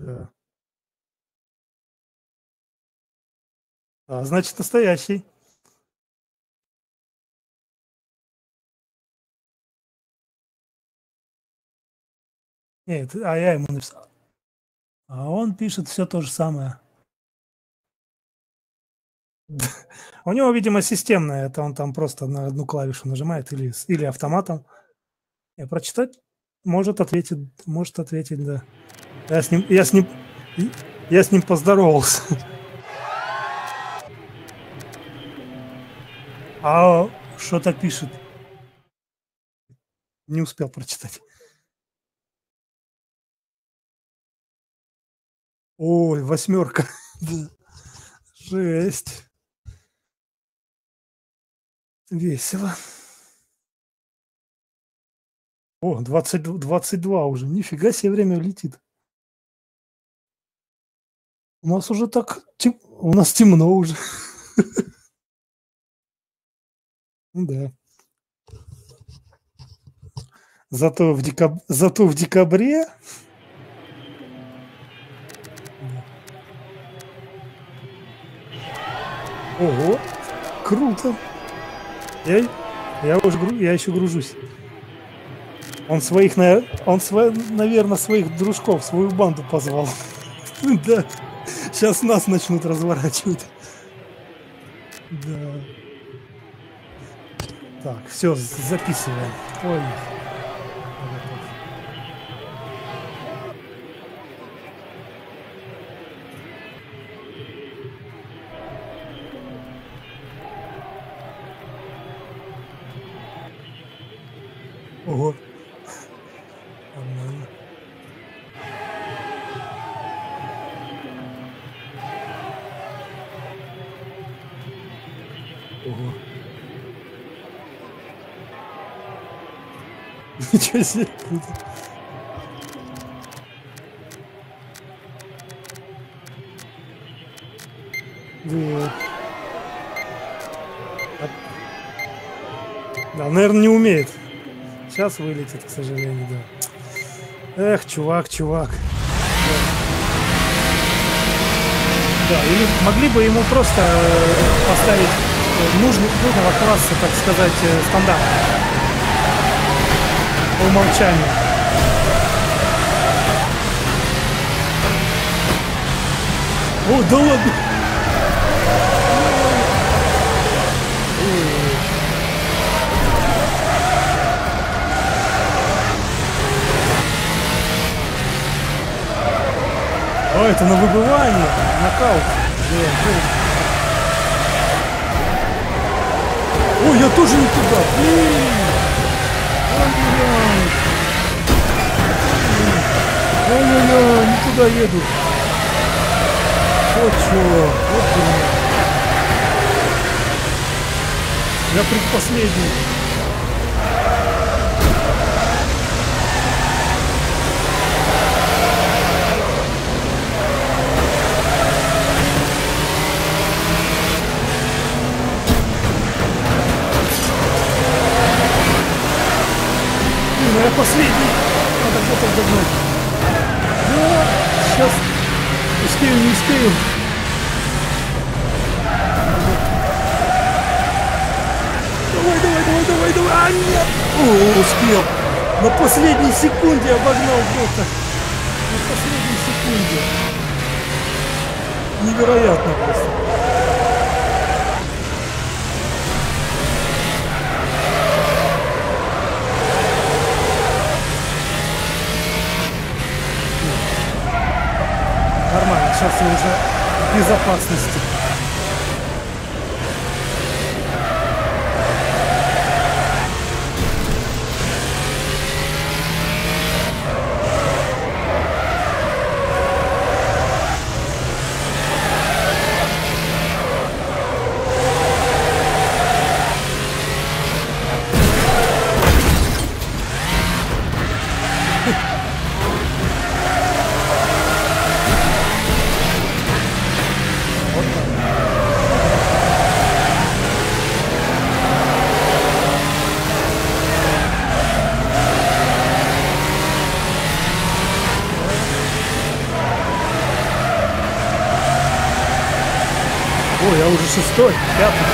Да. А, значит, настоящий. Нет, а я ему написал. А он пишет все то же самое. У него, видимо, системное. Это он там просто на одну клавишу нажимает или, или автоматом. Я прочитать может ответить, может ответить, да. Я с ним, я с ним, я с ним поздоровался. А что-то пишет. Не успел прочитать. Ой, восьмерка. Жесть. Весело. О, 20, 22 уже. Нифига себе время летит. У нас уже так... Тем... У нас темно уже. Да. Зато в, декаб... Зато в декабре... Ого, круто. Я, я, уже, я еще гружусь. Он своих, он, наверное, своих дружков, свою банду позвал. Да. Сейчас нас начнут разворачивать. Да. Так, все, записываем. Ой. Ничего себе. Да, наверное, не умеет. Сейчас вылетит, к сожалению, да. Эх, чувак, чувак. Да, или могли бы ему просто э, поставить нужный, нужного класса, так сказать, э, стандарт. По умолчанию. О, да ладно! О, это на выбывание, нокаут. О, я тоже не туда. Блин. Ой-ой-ой, не туда еду. Вот чё, вот блин. Я предпоследний. Я последний. Надо где-то догнать. Да, сейчас успею, не успею. Давай, давай, давай, давай, давай. А, нет. О, успел. На последней секунде обогнал просто. На последней секунде. Невероятно просто. Сейчас я уже в безопасности. Вот так. Шестой, пятый.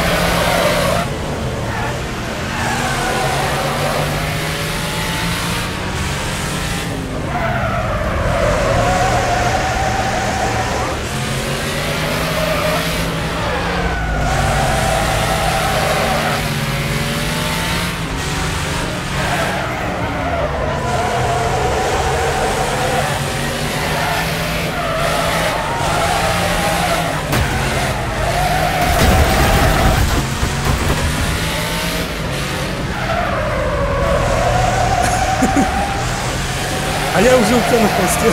А я уже у тебя на хвосте.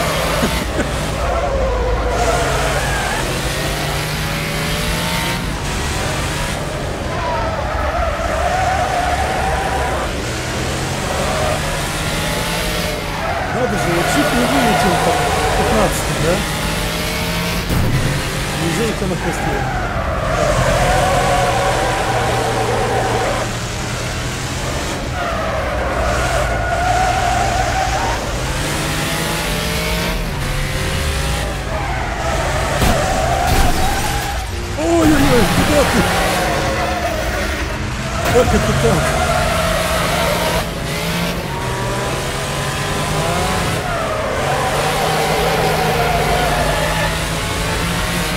Надо же, я чуть не вылетел там 15 да? И уже у тебя на хвосте. Ой-ой-ой, куда ты? Как это так?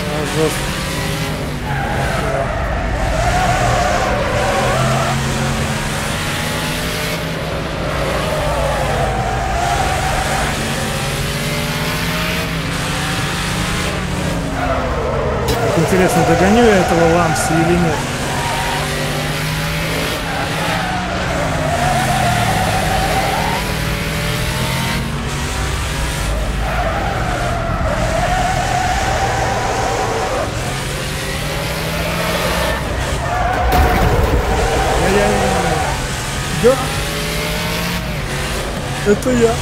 А, жестко. Интересно, догоню я этого Ламси или нет? Я-я-я. Да. Это я.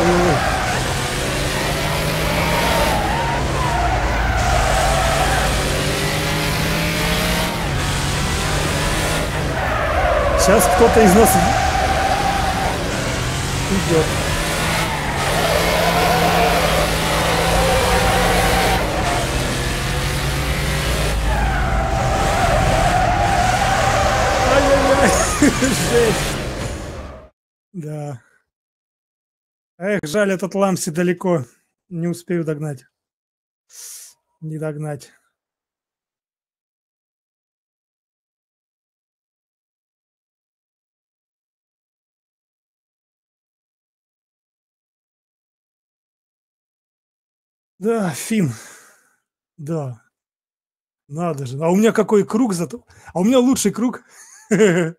Ой-ой-ой. Сейчас кто-то из нас идет. Да. Эх, жаль, этот Ламси далеко. Не успею догнать. Не догнать. Да, Фин. Да. Надо же. А у меня какой круг зато. А у меня лучший круг.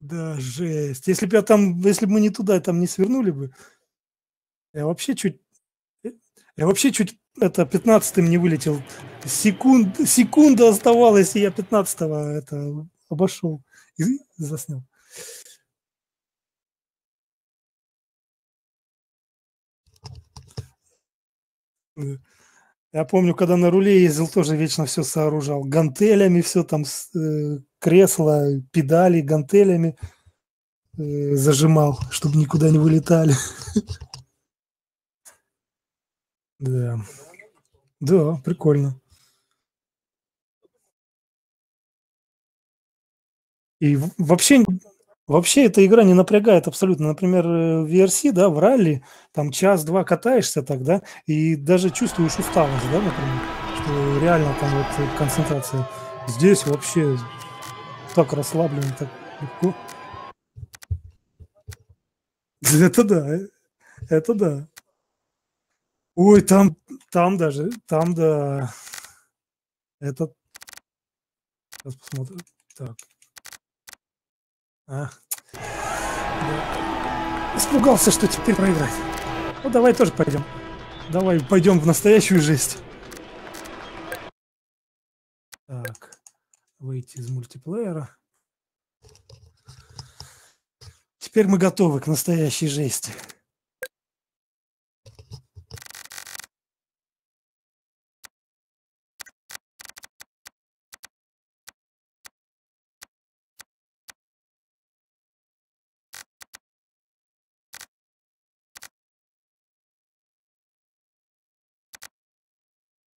Да, жесть. Если бы я там, если бы мы не туда там не свернули бы, я вообще чуть, я вообще чуть это 15 не вылетел. Секунд, секунда оставалась, и я 15 это обошел и заснял. Я помню, когда на руле ездил, тоже вечно все сооружал. Гантелями все там, э, кресла, педали, гантелями э, зажимал, чтобы никуда не вылетали. Да. Да, прикольно. И вообще, вообще эта игра не напрягает абсолютно. Например, э, в VRC, да, в ралли, там час-два катаешься тогда, и даже чувствуешь усталость, да, например, что реально там вот концентрация. Здесь вообще так расслабленно, так легко. Это да, э, это да. Ой, там, там даже, там да. Это, сейчас посмотрим. Так. А. Да. Испугался, что теперь проиграть. Ну, давай тоже пойдем. Давай пойдем в настоящую жесть. Так. Выйти из мультиплеера. Теперь мы готовы к настоящей жести.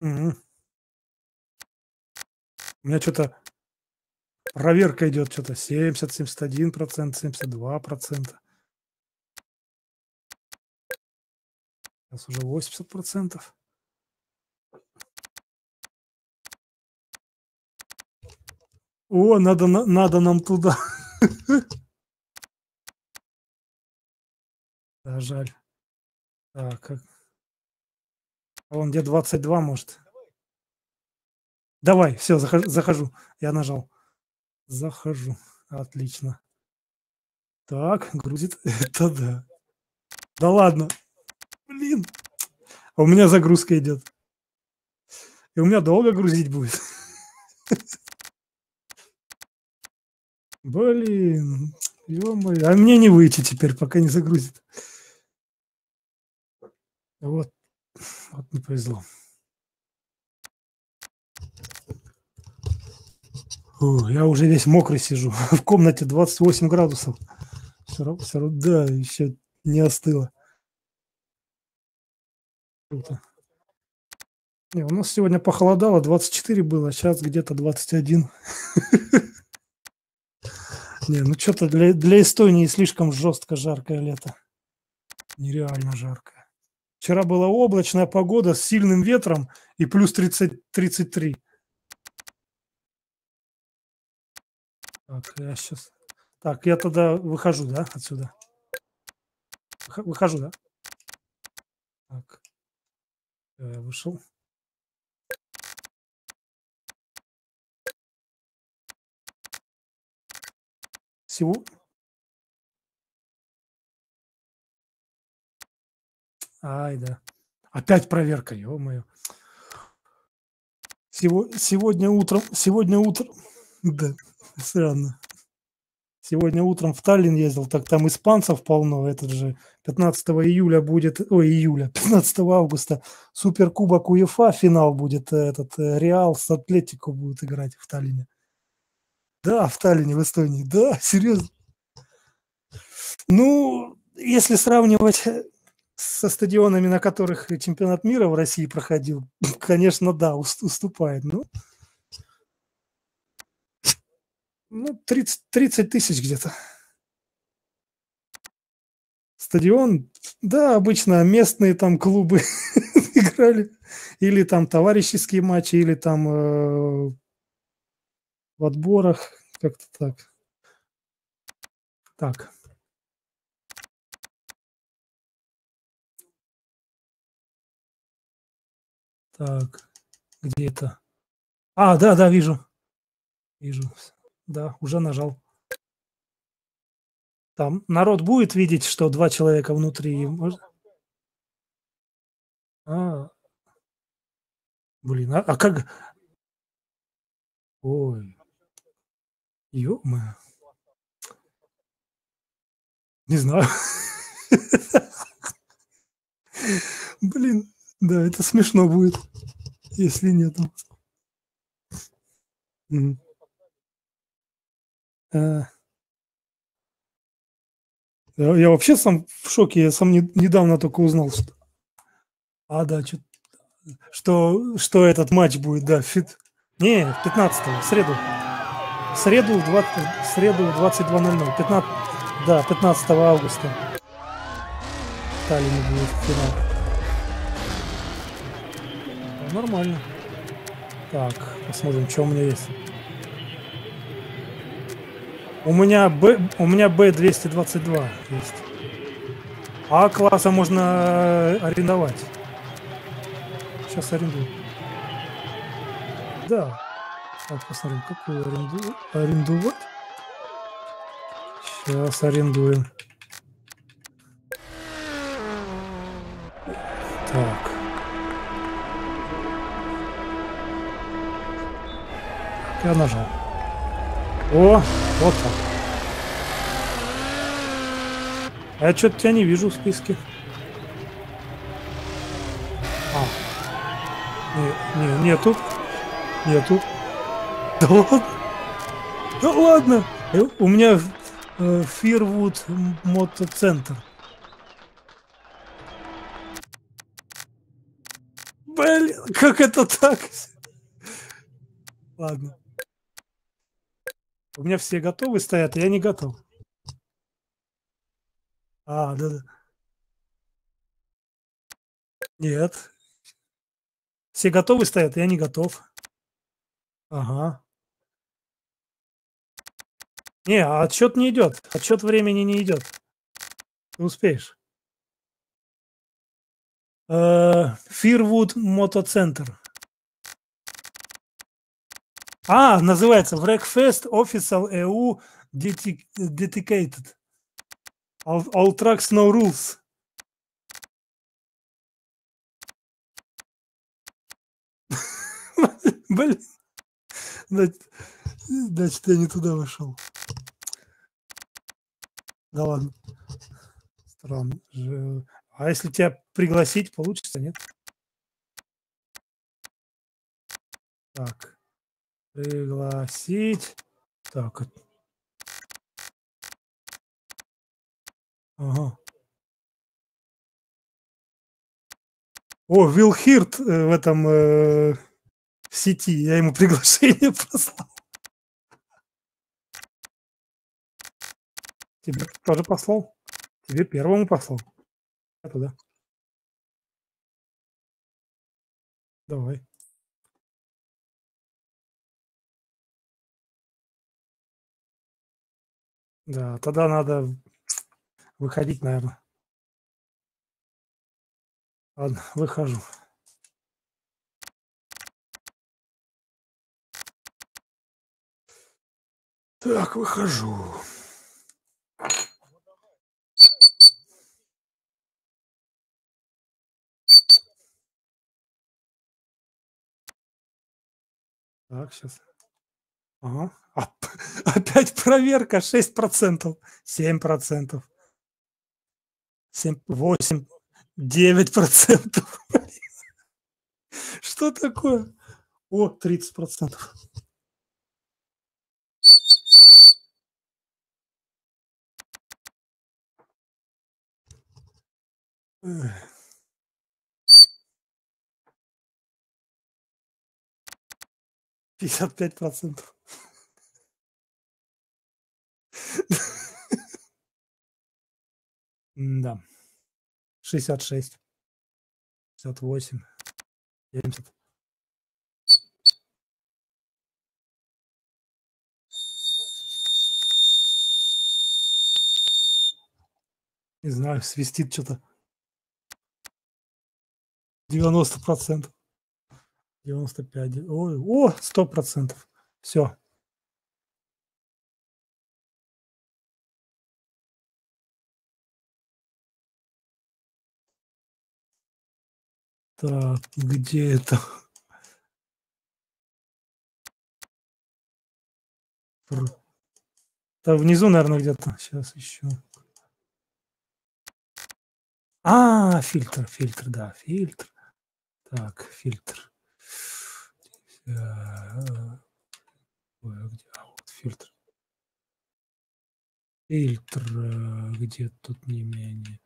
Мгм. У меня что-то проверка идет, что-то 70, 71 процент, 72 процента. Сейчас уже 80 процентов. О, надо, на- надо нам туда. Да, жаль. Так, как... А вон где 22, может. Давай, все, захожу, захожу. Я нажал. Захожу. Отлично. Так, грузит. Это да. Да ладно. Блин. А у меня загрузка идет. И у меня долго грузить будет. Блин. ё-моё. А мне не выйти теперь, пока не загрузит. Вот. Вот не повезло. Фу, я уже весь мокрый сижу. В комнате 28 градусов. Все равно, все равно, да, еще не остыло. Круто. Не, у нас сегодня похолодало, 24 было, сейчас где-то 21. Не, ну что-то для, для Эстонии слишком жестко жаркое лето. Нереально жаркое. Вчера была облачная погода с сильным ветром и плюс 30, 33. Так, я сейчас... Так, я тогда выхожу, да, отсюда? Выхо- Выхожу, да? Так. Я вышел. Всего... Ай, да. Опять проверка, ё-моё. Сего- сегодня утром, сегодня утром, да, странно. Сегодня утром в Таллин ездил, так там испанцев полно. Этот же 15 июля будет, ой, июля, 15 августа Суперкубок УЕФА финал будет. э, Этот э, Реал с Атлетико будет играть в Таллине. Да, в Таллине, в Эстонии. Да, серьезно. Ну, если сравнивать э, со стадионами, на которых чемпионат мира в России проходил, конечно, да, ус- уступает. Ну, ну 30, 30 тысяч где-то. Стадион, да, обычно местные там клубы играли, или там товарищеские матчи, или там э, в отборах, как-то так. Так, так, где это? А, да, да, вижу, вижу, да, уже нажал. Там народ будет видеть, что два человека внутри. Может- А, блин, а, а как? Ой, ё Не знаю. Блин, да, это смешно будет, если нету. А. Я вообще сам в шоке, я сам не недавно только узнал, что А, да, чё что что этот матч будет, да, фит Не, 15 в среду. В среду в два в среду в 22:00. Пятна да, 15 августа. В будет финал. Нормально. Так, посмотрим, чё у меня есть. У меня Б у меня Б222 есть. А класса можно арендовать. Сейчас арендую. Да. Так, посмотрим, какую аренду арендовать. Сейчас арендуем. Так. Я нажал. О, вот так. А я что-то тебя не вижу в списке. А. Не, не, нету. Нету. Да ладно. Да ладно. Э, У меня э, Фирвуд мотоцентр. Блин, как это так? Ладно. У меня все готовы стоят, а я не готов. А, да-да. Нет. Все готовы стоят, я не готов. Ага. Не, а отчет не идет. Отчет времени не идет. Ты успеешь. Фирвуд Мотоцентр. А, называется Wreckfest Official EU Dedicated. All, all tracks, no rules. Блин. Значит, я не туда вошел. Да ладно. Странно. А если тебя пригласить, получится, нет? Так. Пригласить. Так. Ага. О, Вилл Хирт э, в этом э, сети. Я ему приглашение послал. Тебе тоже послал? Тебе первому послал? Я туда. Давай. Да, тогда надо выходить, наверное. Ладно, выхожу. Так, выхожу. Так, сейчас. Ага. А, опять проверка 6%, 7%, 7, 8, 9%. Что такое? О, 30%. Пятьдесят пять процентов. Да. Шестьдесят шесть. Шестьдесят восемь. Семьдесят. Не знаю, свистит что-то. 90 процентов. 95. Ой, о, 100 процентов. Все. Так, где это? Да внизу, наверное, где-то. Сейчас еще. А, фильтр, фильтр, да, фильтр. Так, фильтр. Ой, где? А, вот фильтр. Фильтр, э, где тут не менее.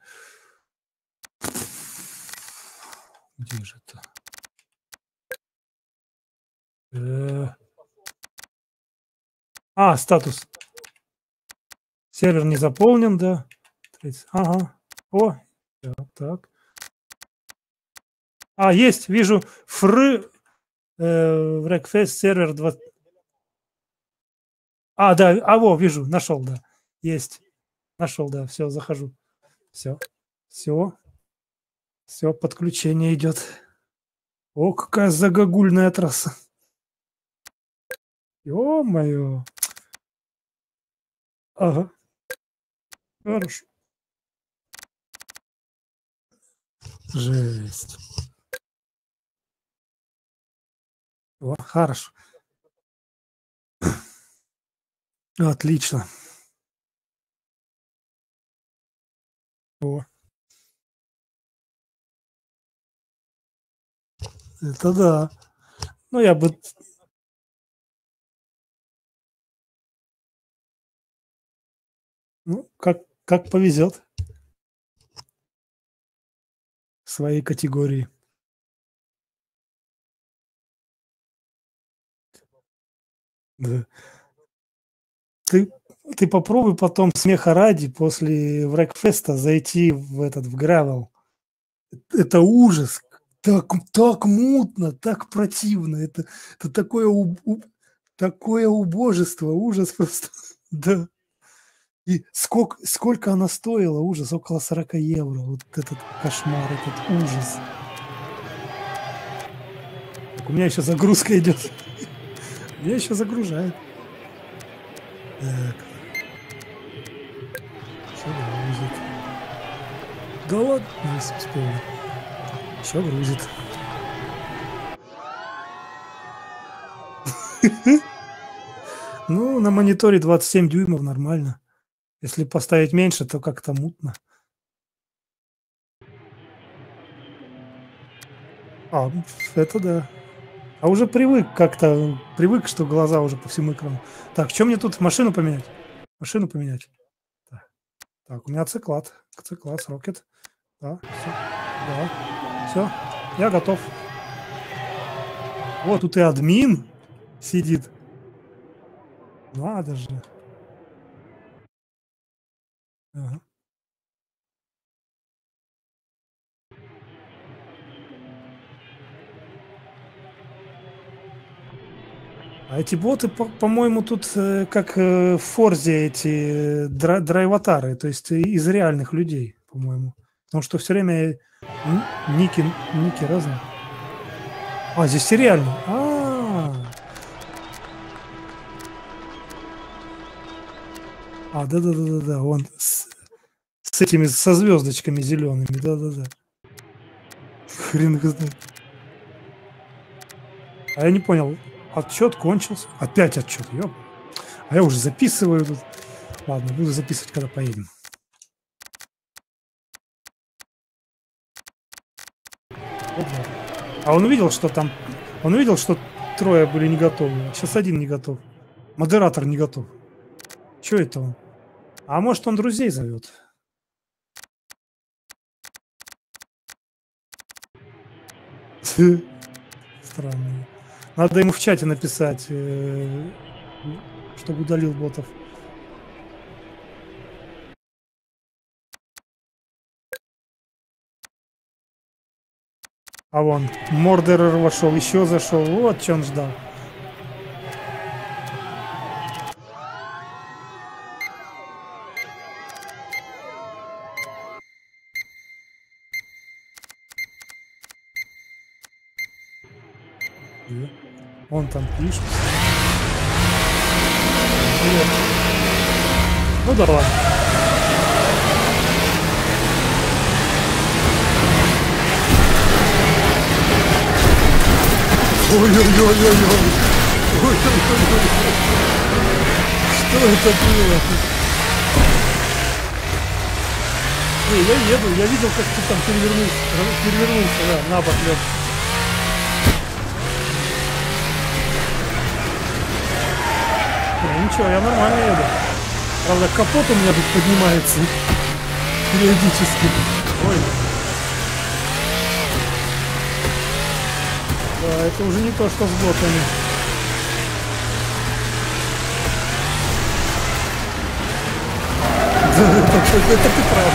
Где же это? А, статус. Сервер не заполнен, да. Ага. О, так. А, есть, вижу, фры э, Рекфест сервер 20. А, да, а во, вижу, нашел, да. Есть. Нашел, да, все, захожу. Все. Все. Все, подключение идет. О, какая загогульная трасса. Ё-моё. Ага. Хорошо. Жесть. О, хорошо. Отлично. О. Это да. Ну, я бы Ну, как, как повезет в своей категории. Да. Ты, ты попробуй потом смеха ради после врэкфеста зайти в этот в гравел. Это ужас, так, так мутно, так противно. Это, это такое, у, у, такое убожество, ужас просто. Да. И сколько, сколько она стоила? Ужас, около 40 евро. Вот этот кошмар, этот ужас. Так, у меня еще загрузка идет. Меня еще загружает. Так. Все грузит. Да ладно, не успел. Все грузит. Ну, на мониторе 27 дюймов нормально. Если поставить меньше, то как-то мутно. А, это да. А уже привык как-то, привык, что глаза уже по всему экрану. Так, что мне тут машину поменять? Машину поменять. Так, у меня. Циклат, рокет. Да, все. Да, все. Я готов. Вот тут и админ сидит. Надо же. Ага. А эти боты, по-моему, тут э, как э, в Форзе эти э, драйватары, то есть из реальных людей, по-моему. Потому что все время ники, ники разные. А, здесь сериальный. А, -а, -а. А, да-да-да-да-да, он с, с этими, со звездочками зелеными, да-да-да. Хрен их знает. А я не понял, отчет кончился. Опять отчет, ёп. А я уже записываю тут. Ладно, буду записывать, когда поедем. А он увидел, что там... Он увидел, что трое были не готовы. Сейчас один не готов. Модератор не готов. Что это он? А может, он друзей зовет? Странно. Надо ему в чате написать, э, чтобы удалил ботов. А вон, Мордерер вошел, еще зашел. Вот что он ждал. Он там пишет. Ну да ладно. Ой-ой-ой-ой-ой. Ой-ой-ой. Что это было? Не, я еду, я видел, как ты там перевернулся, перевернулся, да, на бок лег. Ну ничего, я нормально еду. Правда, капот у меня тут поднимается периодически. Ой. Да, это уже не то, что с ботами. это, ты прав.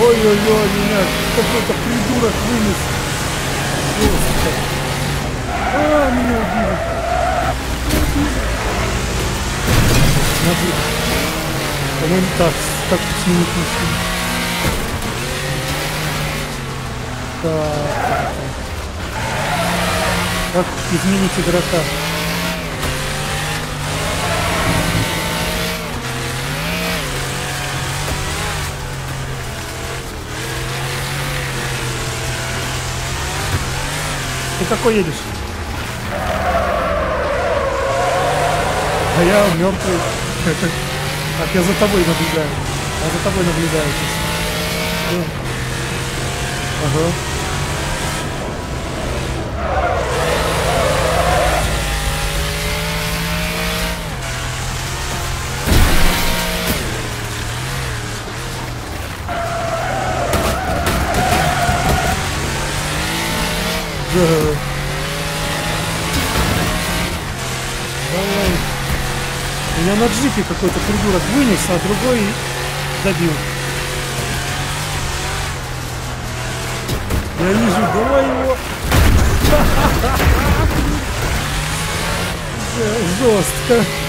Ой-ой-ой, меня какой-то придурок вынес. А, меня убили. Смотри. По-моему, так, так сменить машину. Так. Как изменить игрока? Ты какой едешь? А я мертвый. Так, я за тобой наблюдаю. Я за тобой наблюдаю сейчас. Ага. Давай. Меня на джипе какой-то придурок вынес, а другой добил. Я вижу, давай его. Жестко.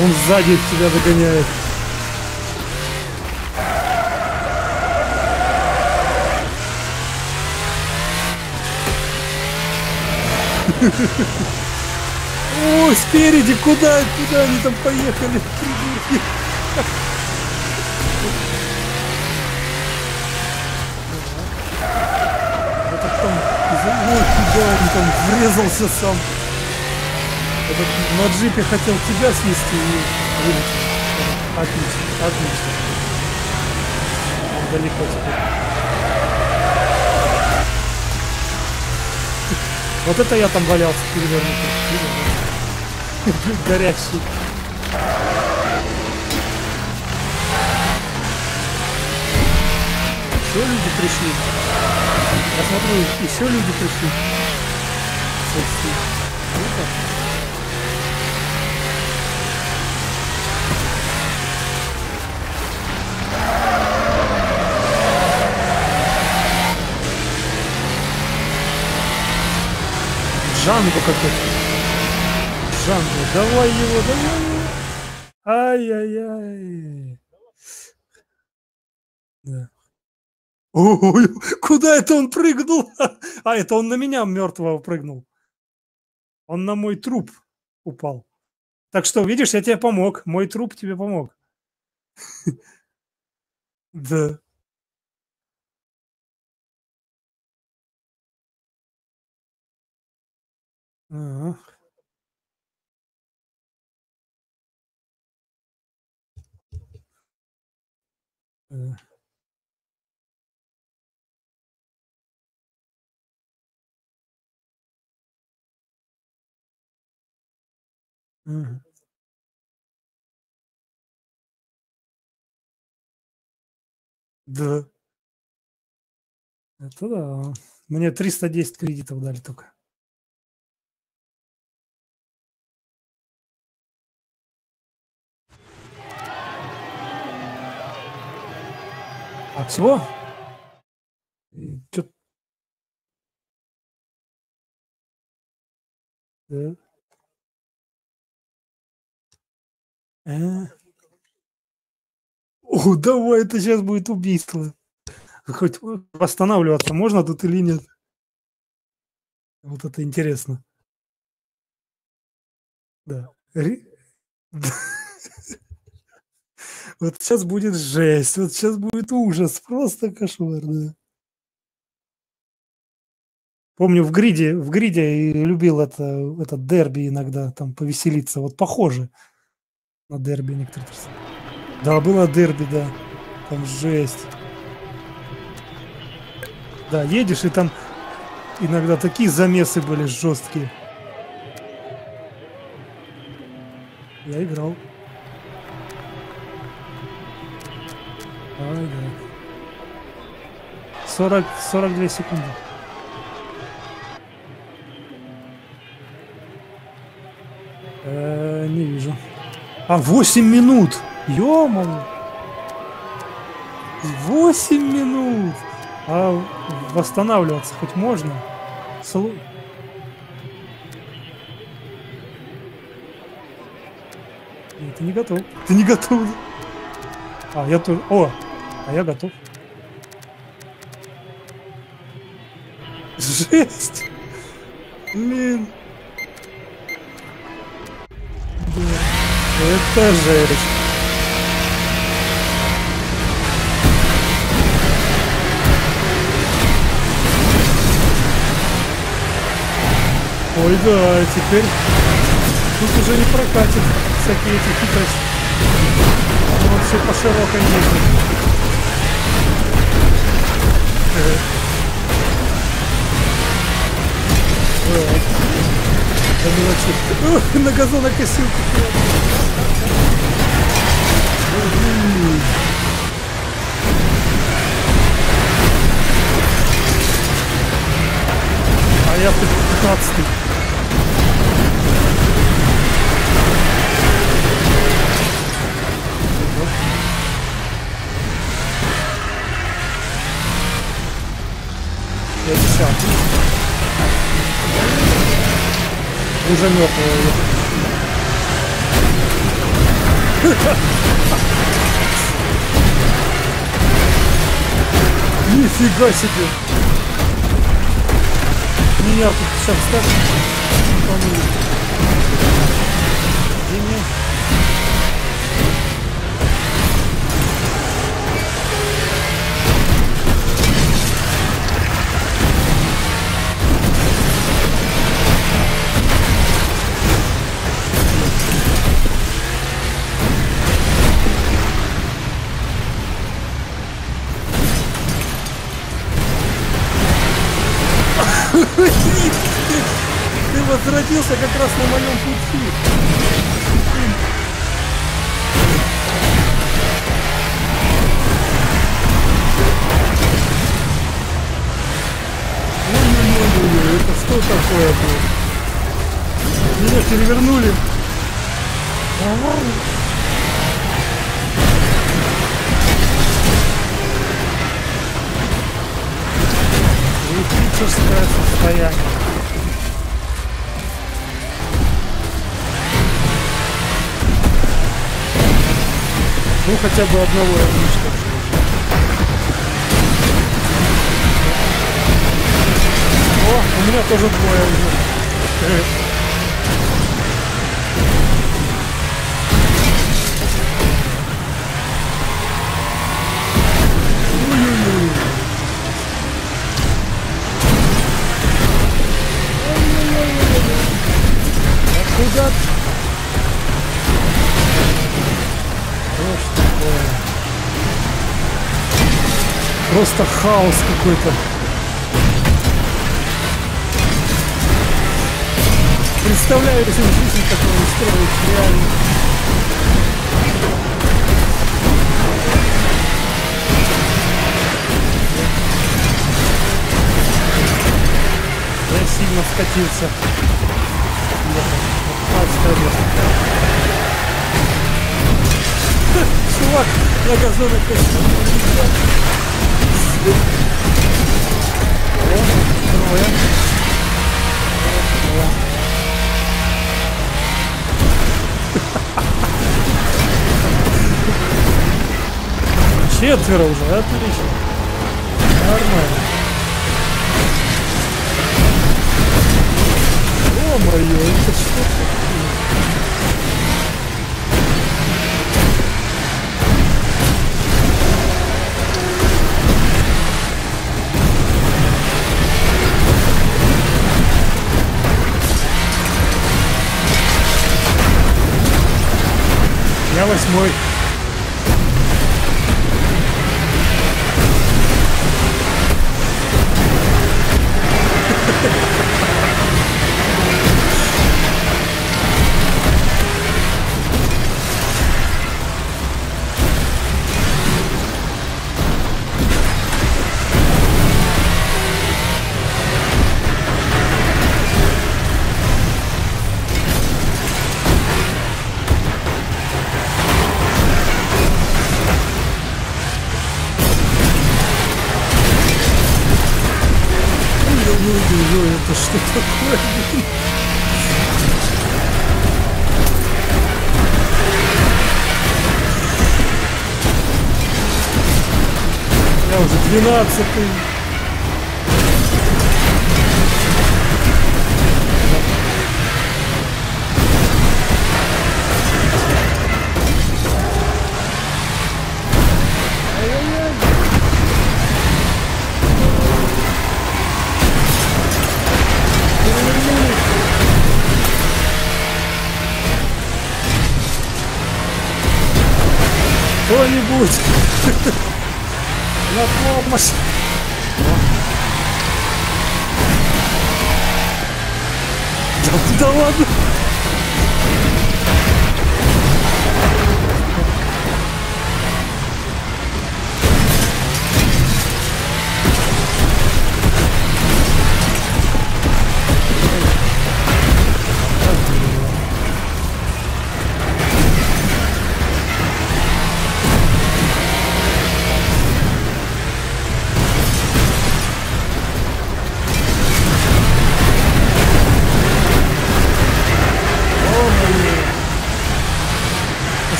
Он сзади тебя догоняет. О, спереди, куда, куда они там поехали? Это там, ой, куда он там врезался сам. Этот на джипе хотел тебя свести и вылетел. Отлично, отлично. Он далеко теперь. Вот это я там валялся перевернутый. Горячий. Еще люди пришли. Я смотрю, еще люди пришли. Сексy. Ну, Джанго какой-то. Джанго, давай его, давай. Ай-яй-яй. Ой, куда это он прыгнул? А, это он на меня мертвого прыгнул. Он на мой труп упал. Так что, видишь, я тебе помог. Мой труп тебе помог. Да. Э. Да. Это да. Мне 310 кредитов дали только. А всего? И чё Да. А. О, давай, это сейчас будет убийство. Хоть восстанавливаться можно тут или нет? Вот это интересно. Да. Ри Вот сейчас будет жесть, вот сейчас будет ужас, просто кошмар, да. Помню, в гриде, в гриде любил это, этот дерби иногда там повеселиться. Вот похоже на дерби некоторые. Да, было дерби, да. Там жесть. Да, едешь, и там иногда такие замесы были жесткие. Я играл. Ай, да. 40, 42 секунды. Э, не вижу. А, 8 минут! Ё-моё! 8 минут! А восстанавливаться хоть можно? Слу... Ты не готов. Ты не готов. А, я тут... О, а я готов. Жесть! Блин. Это жесть. Ой, да, теперь тут уже не прокатит всякие эти хитрости. Он все по широкой ездит. Да мелочи. На газонокосилку. А я тут 15 Я десятый. Уже мертвый. Нифига себе! Меня тут сейчас так помню. Диме. Возродился как раз на моем пути. Ой-ой-ой, это что такое было? Меня перевернули. Критическое состояние. Ну хотя бы одного я уничтожил. О, у меня тоже двое уже. Просто хаос какой-то. Представляю себе жизнь такую устроить реально. Сильно скатился. Чувак, газонок Трое. Четверо уже, отлично. Нормально. О-моё, это что Я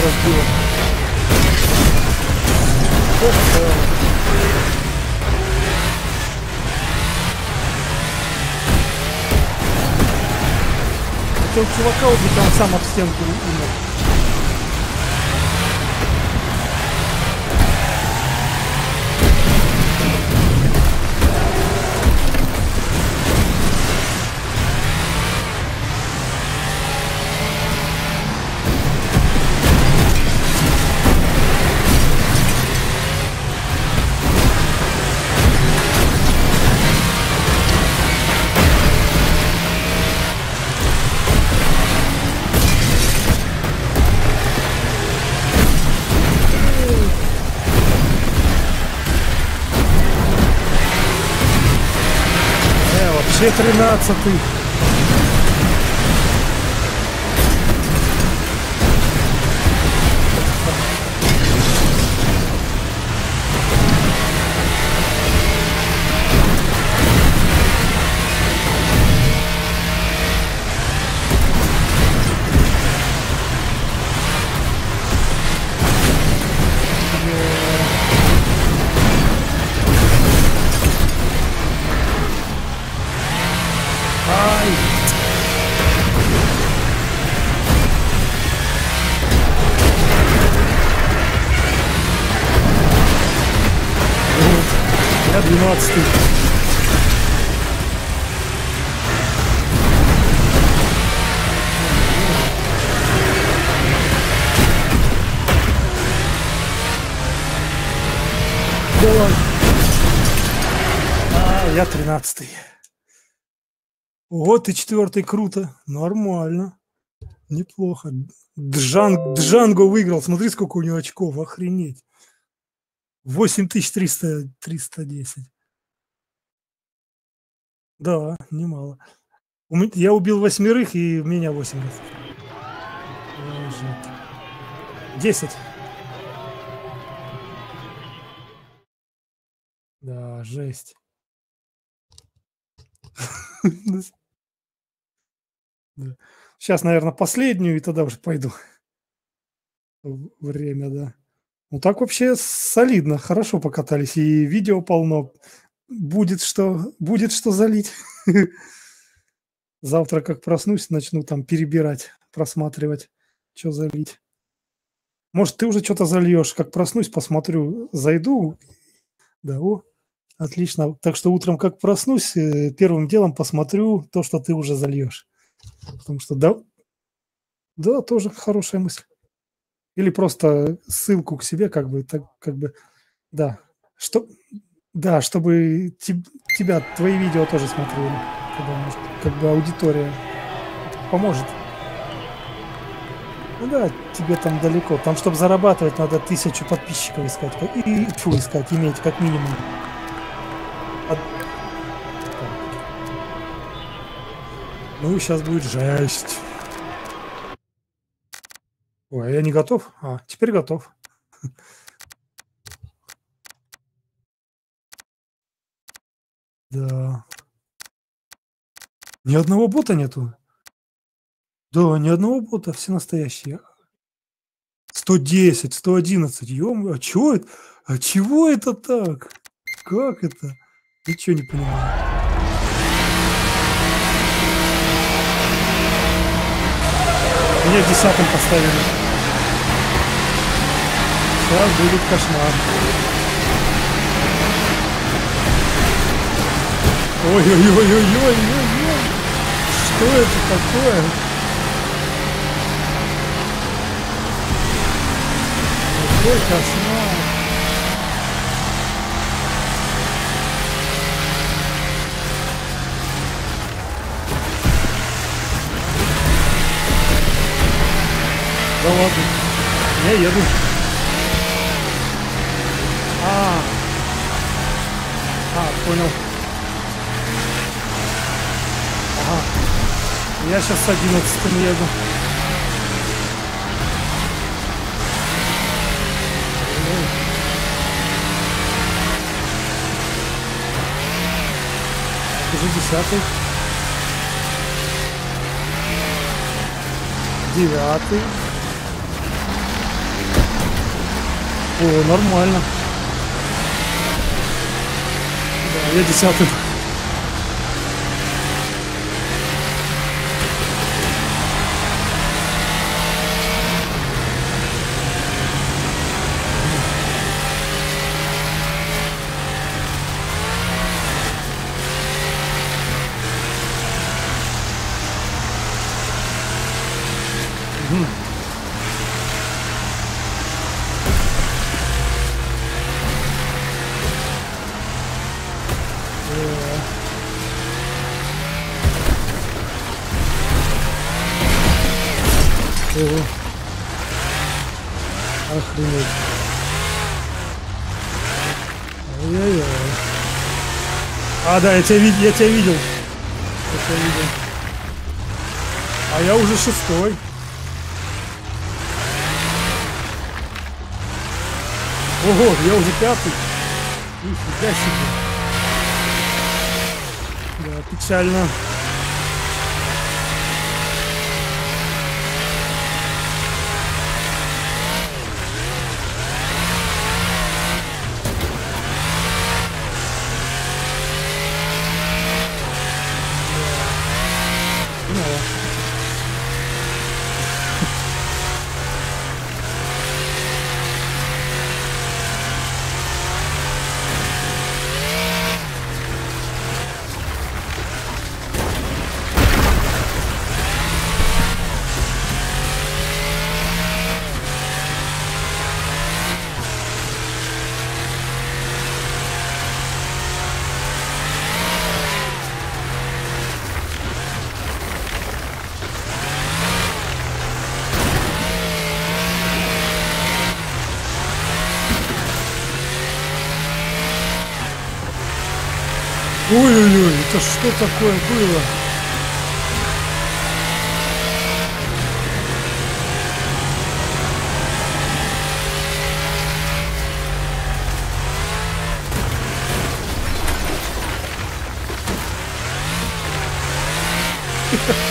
разбила. Это у чувака убить, он сам об стенку умер. That's ça pue. 17 Давай. А, я 13. Вот и четвертый, круто. Нормально. Неплохо. Джан, Джанго выиграл. Смотри, сколько у него очков. Охренеть. 8300, 310. Да, немало. Я убил восьмерых, и у меня 8 раз. Десять. Да, жесть. Сейчас, наверное, последнюю, и тогда уже пойду. Время, да. Ну так вообще солидно, хорошо покатались. И видео полно. Будет что, будет что залить. Завтра, как проснусь, начну там перебирать, просматривать, что залить. Может, ты уже что-то зальешь. Как проснусь, посмотрю, зайду. Да, о, отлично. Так что утром, как проснусь, э, первым делом посмотрю то, что ты уже зальешь. Потому что да, да, тоже хорошая мысль. Или просто ссылку к себе, как бы, так, как бы, да, что, да, чтобы тебя, твои видео тоже смотрели, тогда, может, как бы аудитория поможет. Ну да, тебе там далеко. Там, чтобы зарабатывать, надо тысячу подписчиков искать. И, фу, искать, иметь как минимум. От... Ну, сейчас будет жесть. Ой, а я не готов? А, теперь готов. Да. Ни одного бота нету. Да, ни одного бота, все настоящие. 110, 111, ё а чё это? А чего это так? Как это? Ничего не понимаю. Меня десятым поставили. Сейчас будет кошмар. Ой-ой-ой-ой-ой-ой-ой! Что это такое? Какой кошмар! Да ладно, я еду. А, а, понял. Я сейчас с 11 еду. Уже десятый. Девятый. О, нормально. Да, я десятый. Да, я тебя, вид- я тебя видел. Я тебя видел. А я уже шестой. Ого, я уже пятый. Нифига себе. Да, печально. что такое было? Ha ha.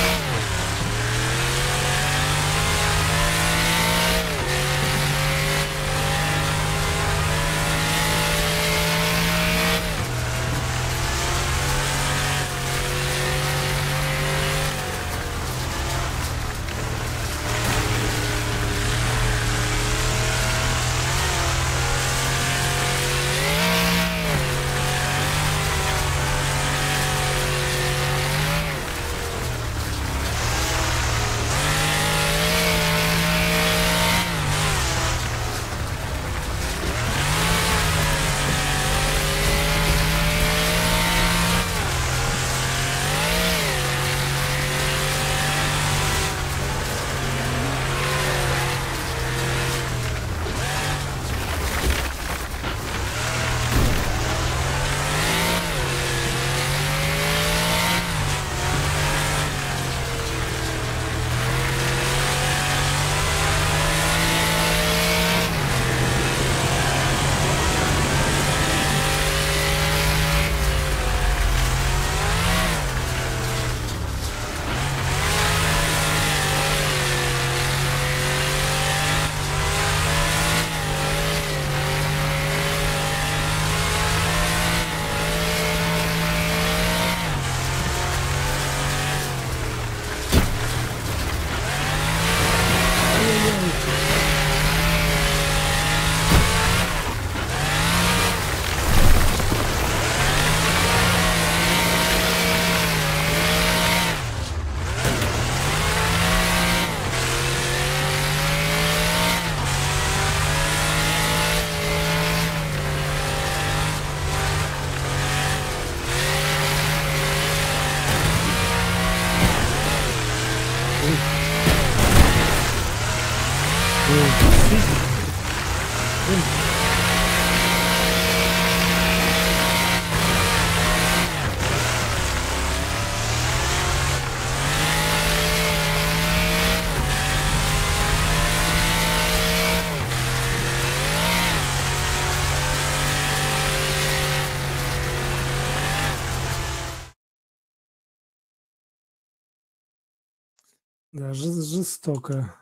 Жестоко.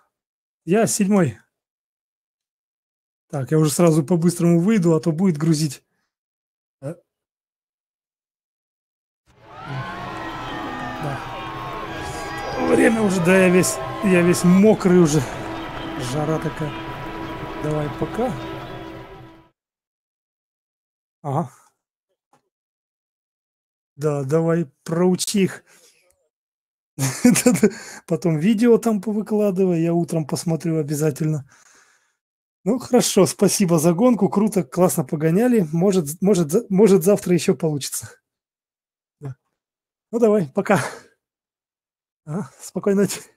Я седьмой. Так, я уже сразу по-быстрому выйду, а то будет грузить. Э. Время уже, да, я весь, я весь мокрый уже. Жара такая. Давай пока. Ага. Да, давай проучи их. Потом видео там повыкладывай, я утром посмотрю обязательно. Ну, хорошо, спасибо за гонку, круто, классно погоняли. Может, может, может завтра еще получится. Ну, давай, пока. Ага, спокойной ночи.